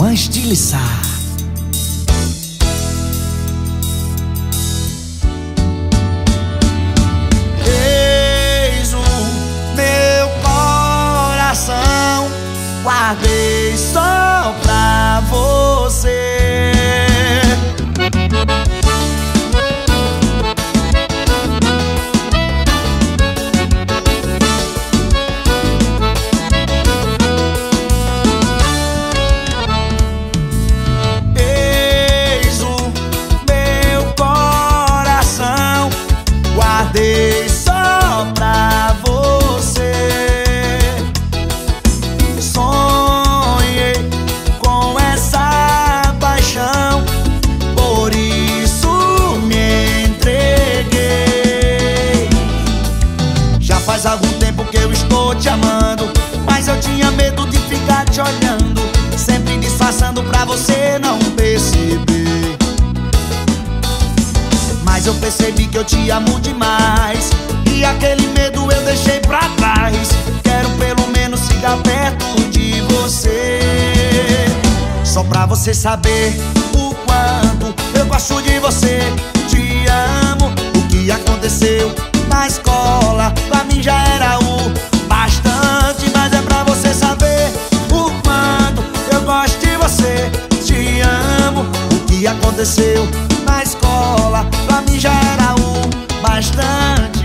Mães de Lissá. Eis o meu coração, guardei te olhando, sempre disfarçando pra você não perceber. Mas eu percebi que eu te amo demais E aquele medo eu deixei pra trás Quero pelo menos ficar perto de você Só pra você saber o quanto eu gosto de você aconteceu na escola. Pra mim já era o bastante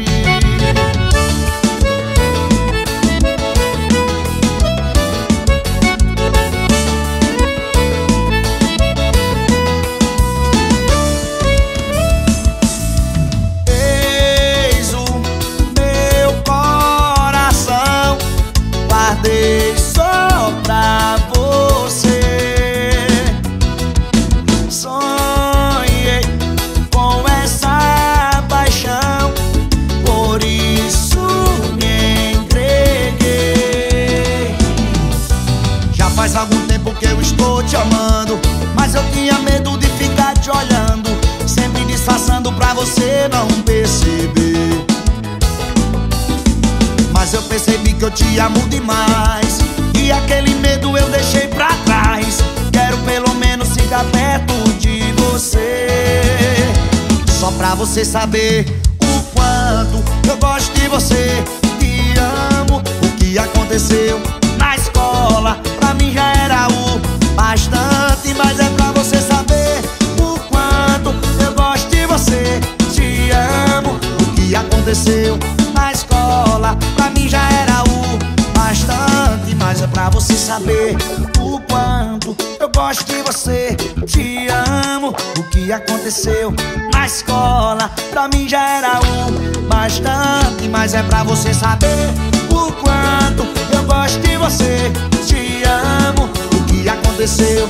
faz algum tempo que eu estou te amando Mas eu tinha medo de ficar te olhando Sempre disfarçando pra você não perceber. Mas eu percebi que eu te amo demais E aquele medo eu deixei pra trás. Quero pelo menos ficar perto de você Só pra você saber o quanto eu gosto de você. Te amo, o que aconteceu na escola aconteceu na escola. Pra mim já era o bastante Mas é pra você saber o quanto eu gosto de você. Te amo, o que aconteceu na escola Pra mim já era o bastante Mas é pra você saber o quanto eu gosto de você. Te amo, o que aconteceu